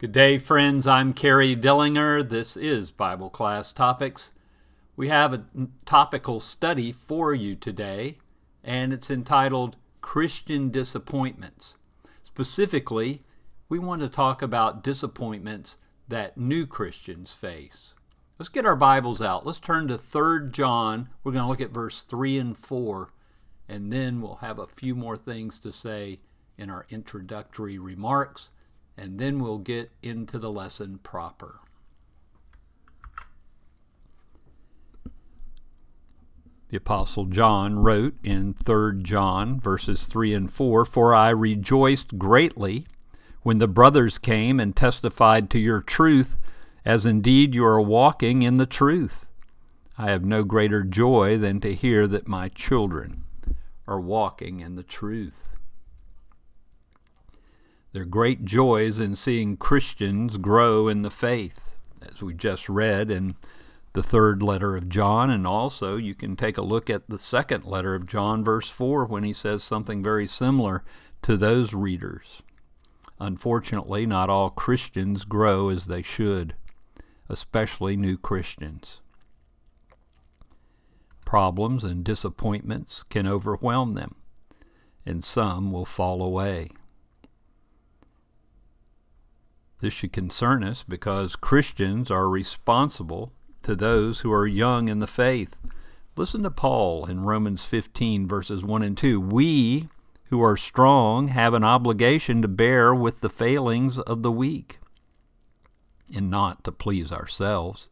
Good day, friends. I'm Kerry Dillinger. This is Bible Class Topics. We have a topical study for you today, and it's entitled Christian Disappointments. Specifically, we want to talk about disappointments that new Christians face. Let's get our Bibles out. Let's turn to 3 John. We're going to look at verse 3 and 4, and then we'll have a few more things to say in our introductory remarks and then we'll get into the lesson proper. The Apostle John wrote in 3 John verses 3 and 4 For I rejoiced greatly when the brothers came and testified to your truth, as indeed you are walking in the truth. I have no greater joy than to hear that my children are walking in the truth. There are great joys in seeing Christians grow in the faith, as we just read in the third letter of John, and also you can take a look at the second letter of John, verse 4, when he says something very similar to those readers. Unfortunately, not all Christians grow as they should, especially new Christians. Problems and disappointments can overwhelm them, and some will fall away. This should concern us because Christians are responsible to those who are young in the faith. Listen to Paul in Romans 15, verses 1 and 2. We who are strong have an obligation to bear with the failings of the weak and not to please ourselves.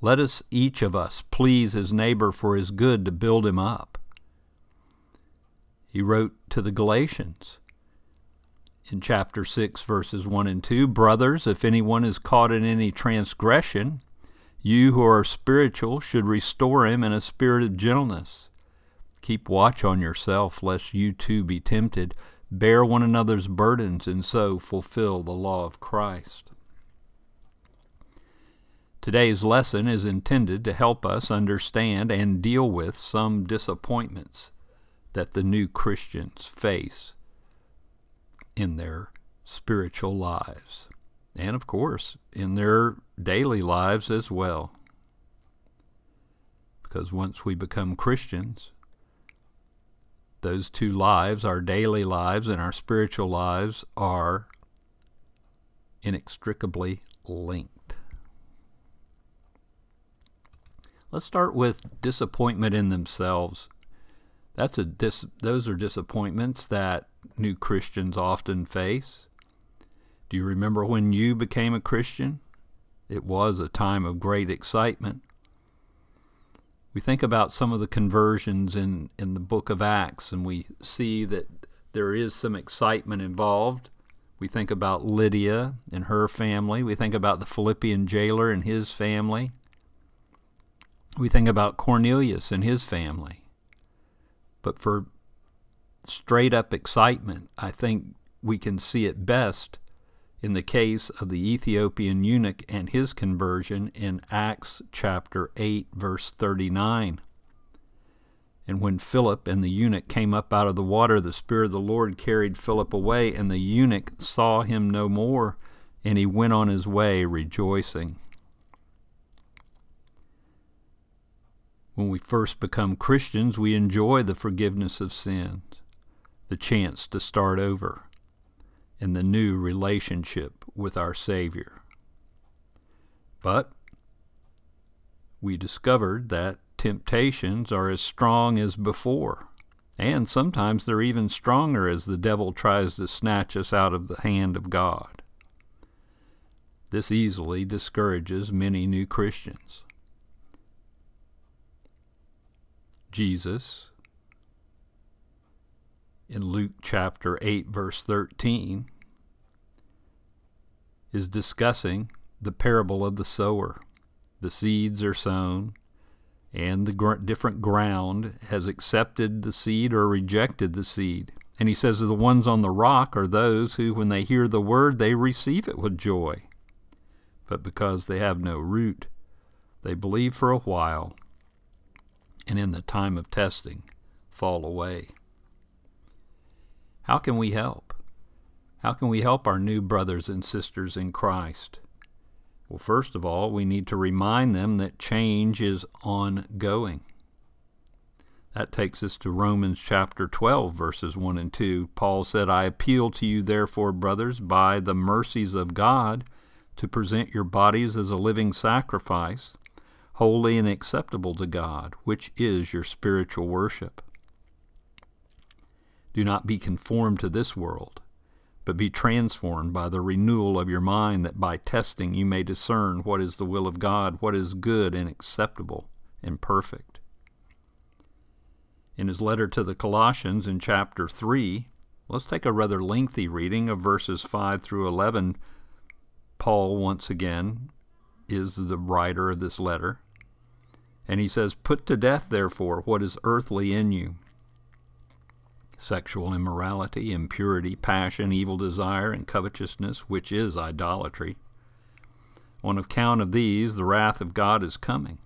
Let us, each of us, please his neighbor for his good to build him up. He wrote to the Galatians in chapter 6, verses 1 and 2 Brothers, if anyone is caught in any transgression, you who are spiritual should restore him in a spirit of gentleness. Keep watch on yourself, lest you too be tempted. Bear one another's burdens, and so fulfill the law of Christ. Today's lesson is intended to help us understand and deal with some disappointments that the new Christians face in their spiritual lives, and of course, in their daily lives as well. Because once we become Christians, those two lives, our daily lives and our spiritual lives, are inextricably linked. Let's start with disappointment in themselves. That's a dis- those are disappointments that new Christians often face. Do you remember when you became a Christian? It was a time of great excitement. We think about some of the conversions in, in the book of Acts, and we see that there is some excitement involved. We think about Lydia and her family. We think about the Philippian jailer and his family. We think about Cornelius and his family. But for straight up excitement, I think we can see it best in the case of the Ethiopian eunuch and his conversion in Acts chapter 8, verse 39. And when Philip and the eunuch came up out of the water, the Spirit of the Lord carried Philip away, and the eunuch saw him no more, and he went on his way rejoicing. When we first become Christians, we enjoy the forgiveness of sins the chance to start over in the new relationship with our Savior. But we discovered that temptations are as strong as before, and sometimes they're even stronger as the devil tries to snatch us out of the hand of God. This easily discourages many new Christians. Jesus in Luke chapter 8, verse 13, is discussing the parable of the sower. The seeds are sown, and the gr- different ground has accepted the seed or rejected the seed. And he says the ones on the rock are those who, when they hear the word, they receive it with joy. But because they have no root, they believe for a while, and in the time of testing, fall away. How can we help? How can we help our new brothers and sisters in Christ? Well, first of all, we need to remind them that change is ongoing. That takes us to Romans chapter 12, verses 1 and 2. Paul said, I appeal to you, therefore, brothers, by the mercies of God, to present your bodies as a living sacrifice, holy and acceptable to God, which is your spiritual worship. Do not be conformed to this world, but be transformed by the renewal of your mind, that by testing you may discern what is the will of God, what is good and acceptable and perfect. In his letter to the Colossians in chapter 3, let's take a rather lengthy reading of verses 5 through 11. Paul, once again, is the writer of this letter. And he says, Put to death, therefore, what is earthly in you sexual immorality, impurity, passion, evil desire, and covetousness, which is idolatry. On account of these, the wrath of God is coming.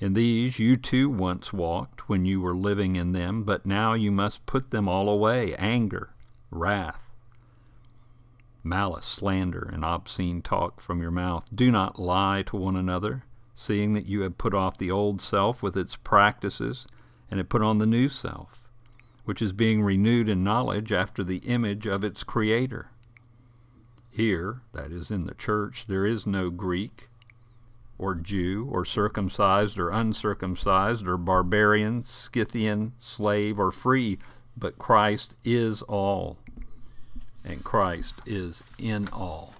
In these you too once walked when you were living in them, but now you must put them all away anger, wrath, malice, slander, and obscene talk from your mouth. Do not lie to one another, seeing that you have put off the old self with its practices, and have put on the new self, which is being renewed in knowledge after the image of its Creator. Here, that is in the church, there is no Greek or Jew, or circumcised or uncircumcised, or barbarian, Scythian, slave, or free, but Christ is all, and Christ is in all.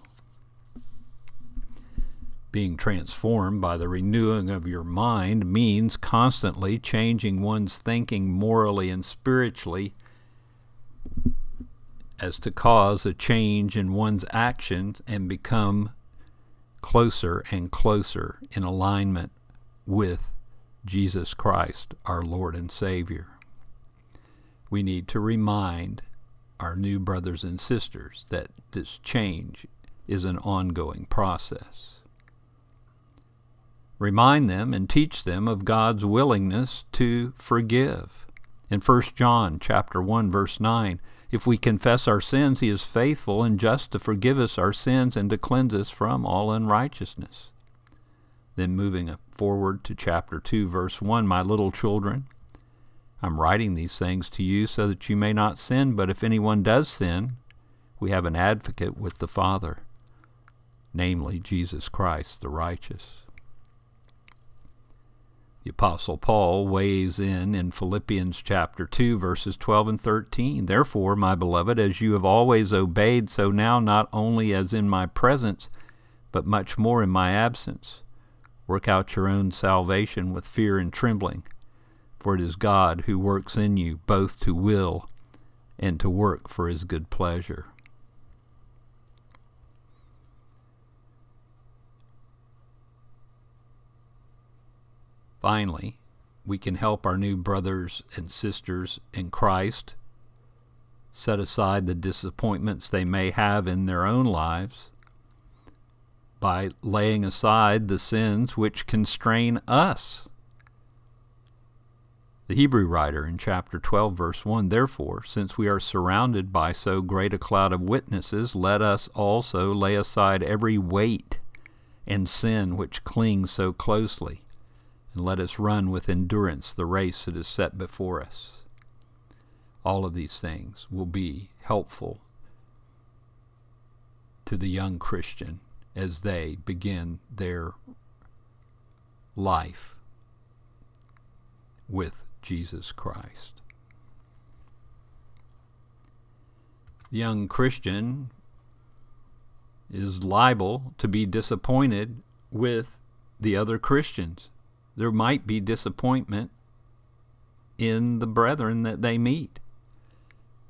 Being transformed by the renewing of your mind means constantly changing one's thinking morally and spiritually as to cause a change in one's actions and become closer and closer in alignment with Jesus Christ, our Lord and Savior. We need to remind our new brothers and sisters that this change is an ongoing process. Remind them and teach them of God's willingness to forgive. In 1 John chapter 1 verse 9, if we confess our sins, he is faithful and just to forgive us our sins and to cleanse us from all unrighteousness. Then moving forward to chapter 2, verse 1 My little children, I'm writing these things to you so that you may not sin, but if anyone does sin, we have an advocate with the Father, namely Jesus Christ the righteous. The Apostle Paul weighs in in Philippians chapter 2, verses 12 and 13. Therefore, my beloved, as you have always obeyed, so now not only as in my presence, but much more in my absence. Work out your own salvation with fear and trembling, for it is God who works in you both to will and to work for his good pleasure. Finally, we can help our new brothers and sisters in Christ set aside the disappointments they may have in their own lives by laying aside the sins which constrain us. The Hebrew writer in chapter 12, verse 1 Therefore, since we are surrounded by so great a cloud of witnesses, let us also lay aside every weight and sin which clings so closely and let us run with endurance the race that is set before us. All of these things will be helpful to the young Christian as they begin their life with Jesus Christ. The young Christian is liable to be disappointed with the other Christians there might be disappointment in the brethren that they meet.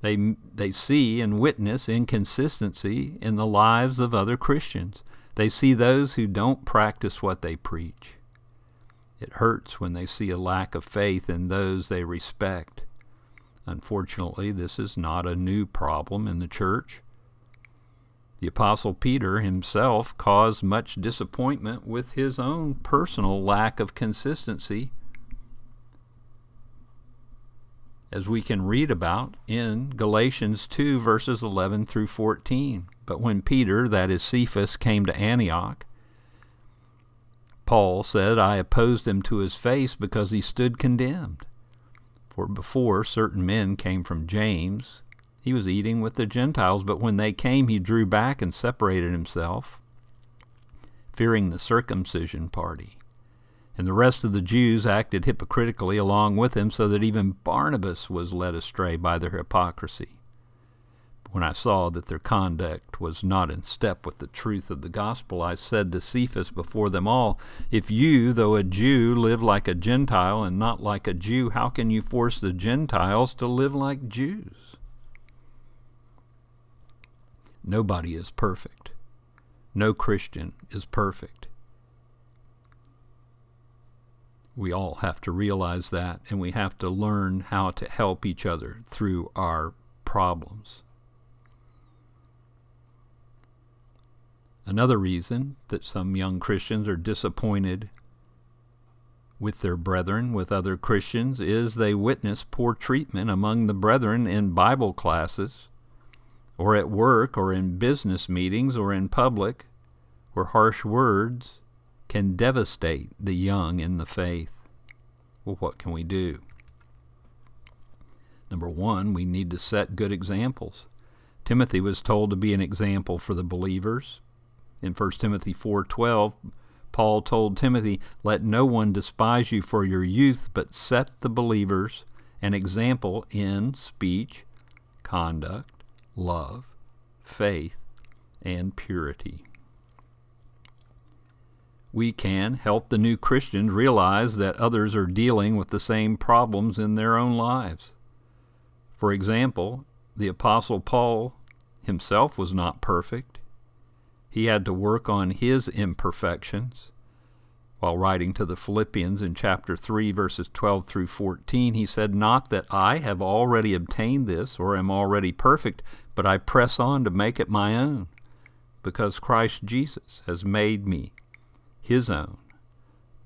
They, they see and witness inconsistency in the lives of other Christians. They see those who don't practice what they preach. It hurts when they see a lack of faith in those they respect. Unfortunately, this is not a new problem in the church. The Apostle Peter himself caused much disappointment with his own personal lack of consistency as we can read about in Galatians 2, verses 11 through 14. But when Peter, that is Cephas, came to Antioch, Paul said, I opposed him to his face because he stood condemned. For before certain men came from James, he was eating with the Gentiles, but when they came, he drew back and separated himself, fearing the circumcision party. And the rest of the Jews acted hypocritically along with him, so that even Barnabas was led astray by their hypocrisy. When I saw that their conduct was not in step with the truth of the gospel, I said to Cephas before them all, If you, though a Jew, live like a Gentile and not like a Jew, how can you force the Gentiles to live like Jews? Nobody is perfect. No Christian is perfect. We all have to realize that, and we have to learn how to help each other through our problems. Another reason that some young Christians are disappointed with their brethren, with other Christians, is they witness poor treatment among the brethren in Bible classes, or at work, or in business meetings, or in public, where harsh words can devastate the young in the faith. Well, what can we do? Number one, we need to set good examples. Timothy was told to be an example for the believers in 1 Timothy 4:12, Paul told Timothy, "Let no one despise you for your youth, but set the believers an example in speech, conduct, love, faith, and purity." We can help the new Christians realize that others are dealing with the same problems in their own lives. For example, the Apostle Paul himself was not perfect. He had to work on his imperfections. While writing to the Philippians in chapter 3, verses 12 through 14, he said, Not that I have already obtained this or am already perfect, but I press on to make it my own, because Christ Jesus has made me his own.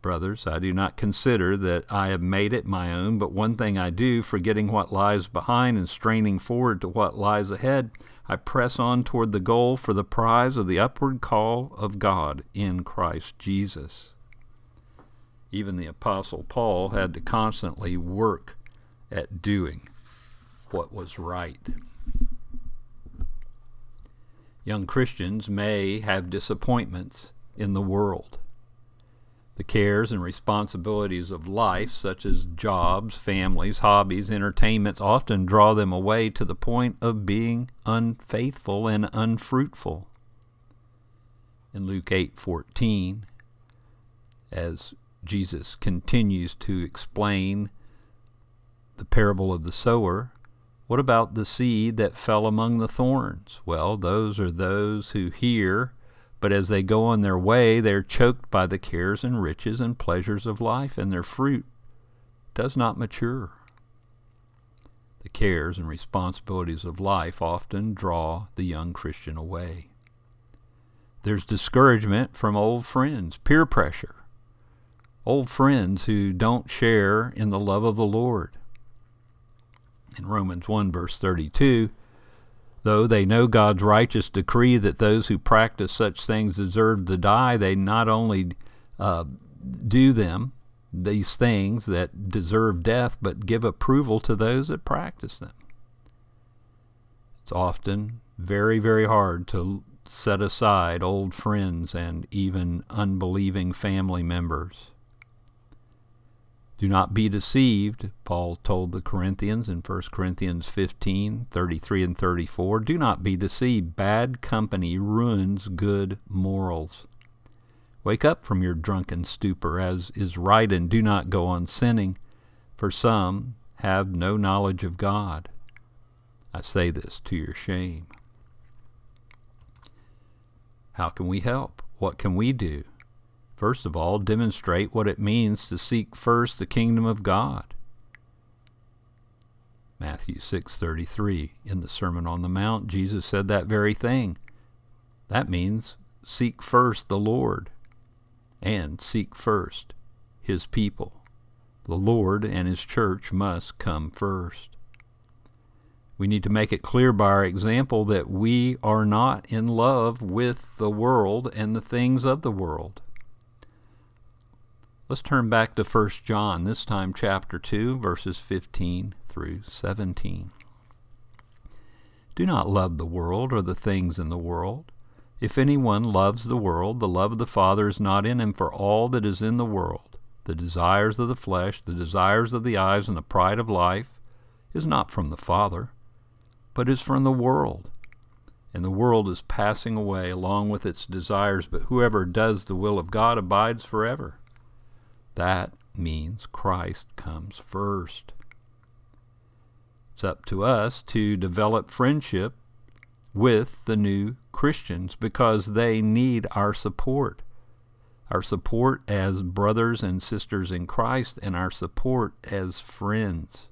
Brothers, I do not consider that I have made it my own, but one thing I do, forgetting what lies behind and straining forward to what lies ahead, I press on toward the goal for the prize of the upward call of God in Christ Jesus. Even the Apostle Paul had to constantly work at doing what was right. Young Christians may have disappointments in the world. The cares and responsibilities of life, such as jobs, families, hobbies, entertainments, often draw them away to the point of being unfaithful and unfruitful. In Luke 8:14, as Jesus continues to explain the parable of the sower, what about the seed that fell among the thorns? Well, those are those who hear but as they go on their way, they are choked by the cares and riches and pleasures of life, and their fruit does not mature. The cares and responsibilities of life often draw the young Christian away. There's discouragement from old friends, peer pressure, old friends who don't share in the love of the Lord. In Romans 1, verse 32, Though they know God's righteous decree that those who practice such things deserve to die, they not only uh, do them, these things that deserve death, but give approval to those that practice them. It's often very, very hard to set aside old friends and even unbelieving family members. Do not be deceived, Paul told the Corinthians in 1 Corinthians 15 33 and 34. Do not be deceived. Bad company ruins good morals. Wake up from your drunken stupor, as is right, and do not go on sinning, for some have no knowledge of God. I say this to your shame. How can we help? What can we do? First of all, demonstrate what it means to seek first the kingdom of God. Matthew 6:33 in the Sermon on the Mount, Jesus said that very thing. That means seek first the Lord and seek first his people. The Lord and his church must come first. We need to make it clear by our example that we are not in love with the world and the things of the world. Let's turn back to 1 John, this time chapter 2, verses 15 through 17. Do not love the world or the things in the world. If anyone loves the world, the love of the Father is not in him, for all that is in the world, the desires of the flesh, the desires of the eyes, and the pride of life, is not from the Father but is from the world. And the world is passing away along with its desires, but whoever does the will of God abides forever. That means Christ comes first. It's up to us to develop friendship with the new Christians because they need our support. Our support as brothers and sisters in Christ and our support as friends.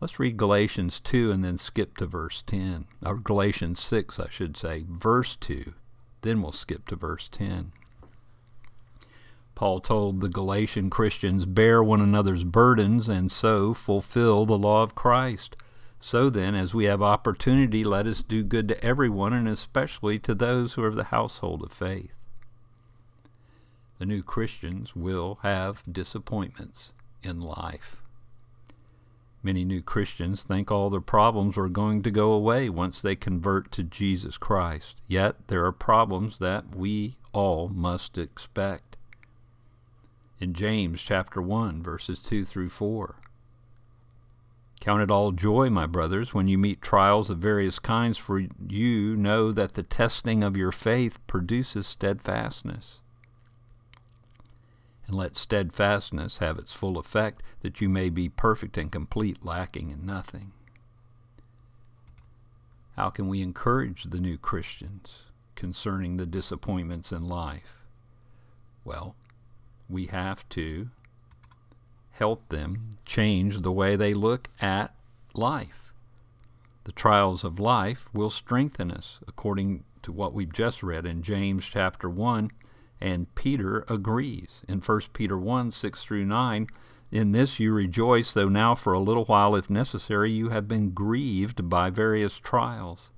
Let's read Galatians 2 and then skip to verse 10. Or Galatians 6, I should say, verse 2. Then we'll skip to verse 10. Paul told the Galatian Christians, Bear one another's burdens and so fulfill the law of Christ. So then, as we have opportunity, let us do good to everyone, and especially to those who are of the household of faith. The new Christians will have disappointments in life. Many new Christians think all their problems are going to go away once they convert to Jesus Christ. Yet there are problems that we all must expect. In James chapter 1 verses 2 through 4. Count it all joy, my brothers, when you meet trials of various kinds, for you know that the testing of your faith produces steadfastness and let steadfastness have its full effect, that you may be perfect and complete, lacking in nothing. How can we encourage the new Christians concerning the disappointments in life? Well, we have to help them change the way they look at life. The trials of life will strengthen us, according to what we've just read in James chapter 1 and Peter agrees. In 1 Peter 1 6 through 9, in this you rejoice, though now for a little while, if necessary, you have been grieved by various trials,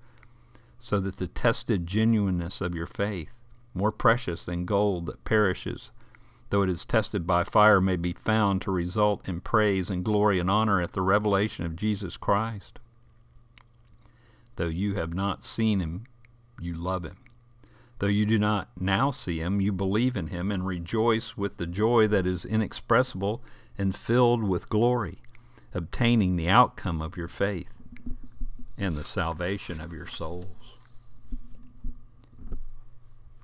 so that the tested genuineness of your faith, more precious than gold that perishes, though it is tested by fire, may be found to result in praise and glory and honor at the revelation of Jesus Christ. Though you have not seen him, you love him. Though you do not now see him, you believe in him and rejoice with the joy that is inexpressible and filled with glory, obtaining the outcome of your faith and the salvation of your souls.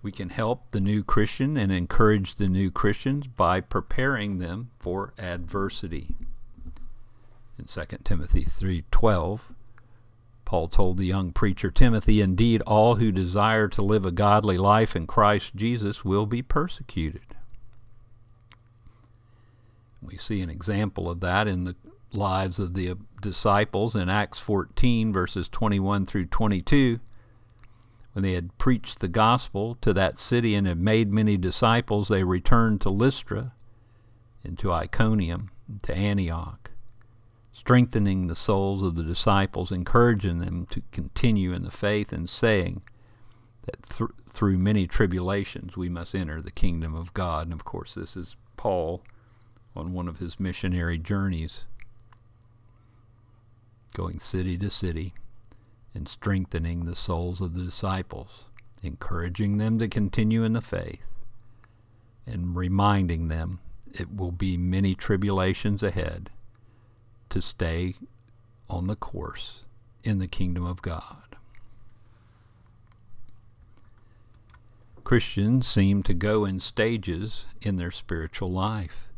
We can help the new Christian and encourage the new Christians by preparing them for adversity. In 2 Timothy 3:12, Paul told the young preacher Timothy, Indeed, all who desire to live a godly life in Christ Jesus will be persecuted. We see an example of that in the lives of the disciples in Acts 14, verses 21 through 22. When they had preached the gospel to that city and had made many disciples, they returned to Lystra and to Iconium, and to Antioch strengthening the souls of the disciples, encouraging them to continue in the faith, and saying that th through many tribulations we must enter the kingdom of God. And of course, this is Paul on one of his missionary journeys, going city to city and strengthening the souls of the disciples, encouraging them to continue in the faith, and reminding them it will be many tribulations ahead to stay on the course in the kingdom of God. Christians seem to go in stages in their spiritual life.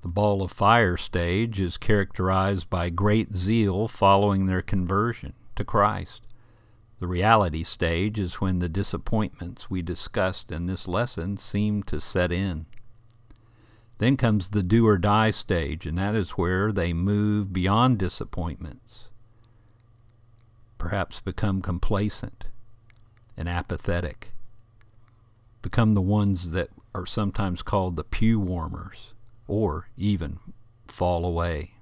The ball of fire stage is characterized by great zeal following their conversion to Christ. The reality stage is when the disappointments we discussed in this lesson seem to set in. Then comes the do or die stage, and that is where they move beyond disappointments, perhaps become complacent and apathetic, become the ones that are sometimes called the pew warmers, or even fall away.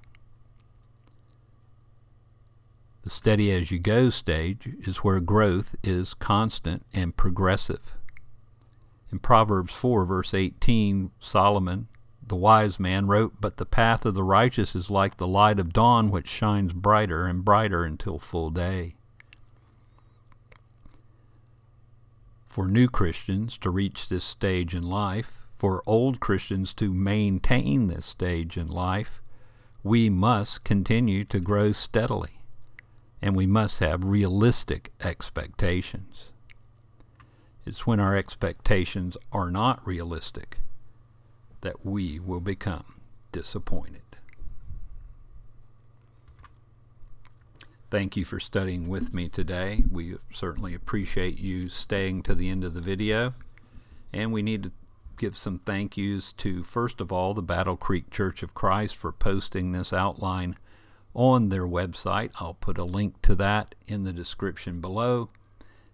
The steady as you go stage is where growth is constant and progressive. In Proverbs 4, verse 18, Solomon, the wise man, wrote, But the path of the righteous is like the light of dawn, which shines brighter and brighter until full day. For new Christians to reach this stage in life, for old Christians to maintain this stage in life, we must continue to grow steadily, and we must have realistic expectations. It's when our expectations are not realistic that we will become disappointed. Thank you for studying with me today. We certainly appreciate you staying to the end of the video. And we need to give some thank yous to, first of all, the Battle Creek Church of Christ for posting this outline on their website. I'll put a link to that in the description below.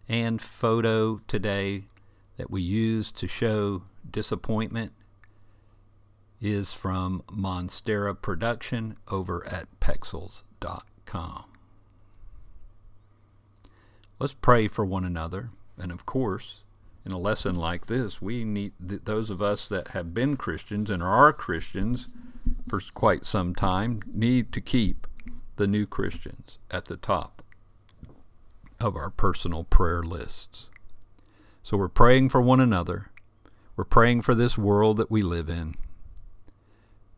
And photo today that we use to show disappointment is from Monstera Production over at Pexels.com. Let's pray for one another. And of course, in a lesson like this, we need th those of us that have been Christians and are Christians for quite some time need to keep the new Christians at the top of our personal prayer lists. So we're praying for one another. We're praying for this world that we live in.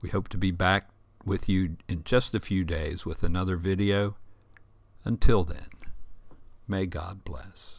We hope to be back with you in just a few days with another video. Until then, may God bless.